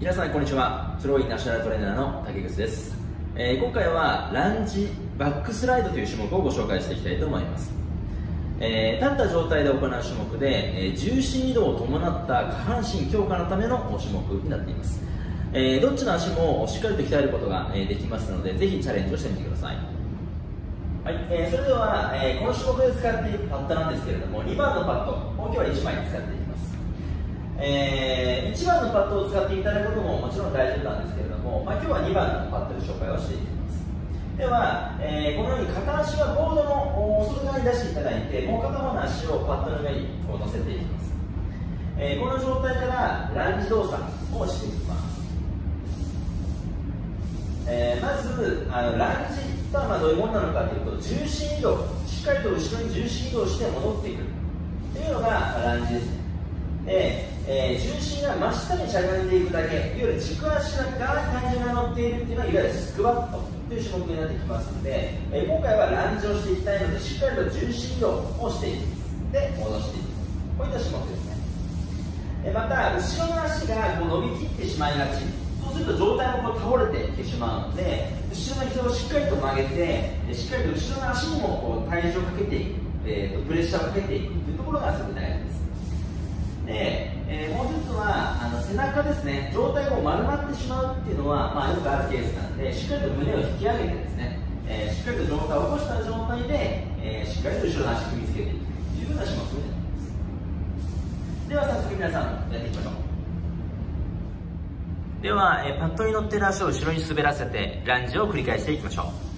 皆さんこんにちは。プロイナショナルトレーナーの竹口です、えー、今回はランジバックスライドという種目をご紹介していきたいと思います、えー、立った状態で行う種目で、えー、重心移動を伴った下半身強化のための種目になっています、えどっちの足もしっかりと鍛えることができますのでぜひチャレンジをしてみてください。はい、えー、それでは、えー、この種目で使っているパッドなんですけれども2番のパッドを今日は1枚使っていきます。えー、1番のパッドを使っていただくことももちろん大丈夫なんですけれども、まあ、今日は2番のパッドで紹介をしていきます。では、えー、このように片足はボードの外側に出していただいてもう片方の足をパッドの上にこう乗せていきます、えー、この状態からランジ動作をしていきます、えー、まずあのランジとはまどういうものなのかというと重心移動しっかりと後ろに重心移動して戻っていく。というのがランジですね。でえー、重心が真下にしゃがんでいくだけいわゆる軸足が側に体重が乗っているっていうのはいわゆるスクワットという種目になってきますので、えー、今回はランジをしていきたいのでしっかりと重心移動をしていきますで戻していきますこういった種目ですね、えー、また後ろの足がこう伸びきってしまいがち。そうすると上体もこう倒れていってしまうので後ろの膝をしっかりと曲げてしっかりと後ろの足にもこう体重をかけていく、えーと、プレッシャーをかけていくというところがすごく大事です。で、えー、もう一つはあの背中ですね。上体が丸まってしまうっていうのは、まあ、よくあるケースなんでしっかりと胸を引き上げてですね、えー、しっかりと上体を起こした状態で、えー、しっかりと後ろの足踏みつけていくというような種目になります。では早速皆さんやっていきましょう。では、え、パッドに乗ってる足を後ろに滑らせてランジを繰り返していきましょう。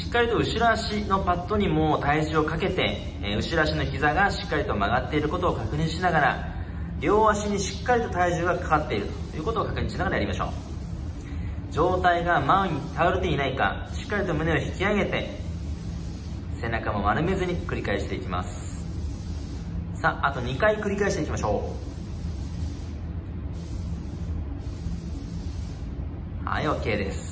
しっかりと後ろ足のパッドにも体重をかけて、え後ろ足の膝がしっかりと曲がっていることを確認しながら、両足にしっかりと体重がかかっているということを確認しながらやりましょう。上体が前に倒れていないか、しっかりと胸を引き上げて、背中も丸めずに繰り返していきます。さあ、あと2回繰り返していきましょう。はい、OK です。